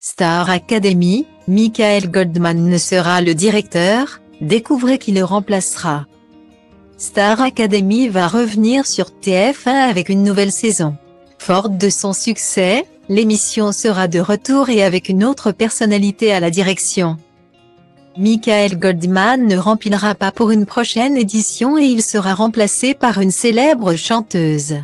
Star Academy, Michael Goldman ne sera le directeur, découvrez qui le remplacera. Star Academy va revenir sur TF1 avec une nouvelle saison. Forte de son succès, l'émission sera de retour et avec une autre personnalité à la direction. Michael Goldman ne remplira pas pour une prochaine édition et il sera remplacé par une célèbre chanteuse.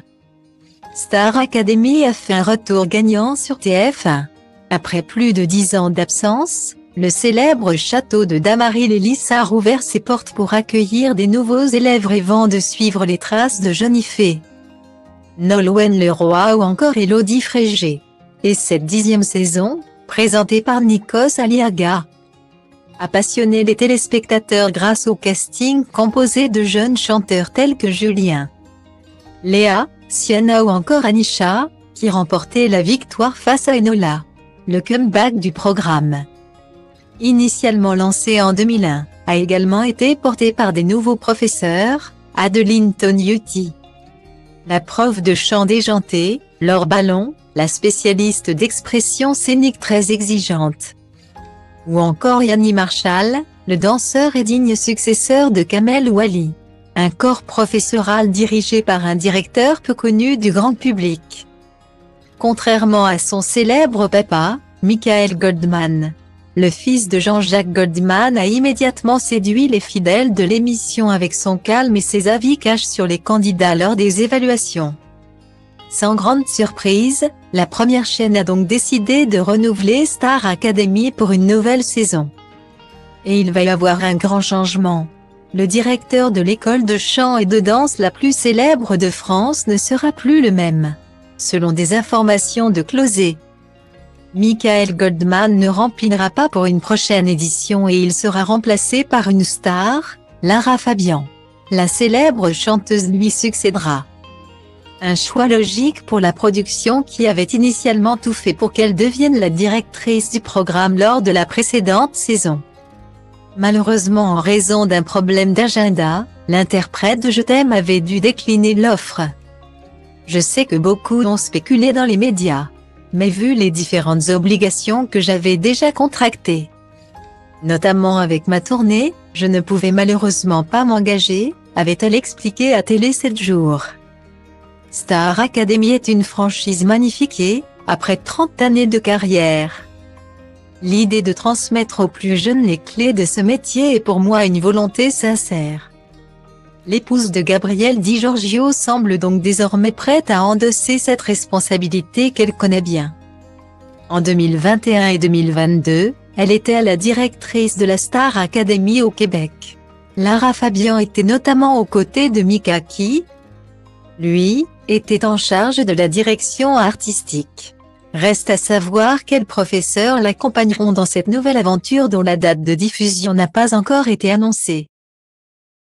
Star Academy a fait un retour gagnant sur TF1. Après plus de dix ans d'absence, le célèbre château de Damary-les-Lys a rouvert ses portes pour accueillir des nouveaux élèves rêvant de suivre les traces de Fay, Nolwenn Leroy ou encore Elodie Frégé. Et cette dixième saison, présentée par Nikos Aliaga, a passionné les téléspectateurs grâce au casting composé de jeunes chanteurs tels que Julien, Léa, Sienna ou encore Anisha, qui remportaient la victoire face à Enola. Le comeback du programme initialement lancé en 2001, a également été porté par des nouveaux professeurs, Adeline Tonyuti, la prof de chant déjanté, Laure Ballon, la spécialiste d'expression scénique très exigeante, ou encore Yanni Marshall, le danseur et digne successeur de Kamel Wally. Un corps professoral dirigé par un directeur peu connu du grand public. Contrairement à son célèbre papa, Michael Goldman, le fils de Jean-Jacques Goldman a immédiatement séduit les fidèles de l'émission avec son calme et ses avis cash sur les candidats lors des évaluations. Sans grande surprise, la première chaîne a donc décidé de renouveler Star Academy pour une nouvelle saison. Et il va y avoir un grand changement. Le directeur de l'école de chant et de danse la plus célèbre de France ne sera plus le même. Selon des informations de Closet, Michael Goldman ne remplira pas pour une prochaine édition et il sera remplacé par une star, Lara Fabian. La célèbre chanteuse lui succédera. Un choix logique pour la production qui avait initialement tout fait pour qu'elle devienne la directrice du programme lors de la précédente saison. Malheureusement en raison d'un problème d'agenda, l'interprète de Je t'aime avait dû décliner l'offre. Je sais que beaucoup ont spéculé dans les médias mais vu les différentes obligations que j'avais déjà contractées, notamment avec ma tournée, je ne pouvais malheureusement pas m'engager, avait-elle expliqué à Télé 7 jours. Star Academy est une franchise magnifique et, après 30 années de carrière, l'idée de transmettre aux plus jeunes les clés de ce métier est pour moi une volonté sincère. L'épouse de Gabriel Di Giorgio semble donc désormais prête à endosser cette responsabilité qu'elle connaît bien. En 2021 et 2022, elle était la directrice de la Star Academy au Québec. Lara Fabian était notamment aux côtés de Mika qui, lui, était en charge de la direction artistique. Reste à savoir quels professeurs l'accompagneront dans cette nouvelle aventure dont la date de diffusion n'a pas encore été annoncée.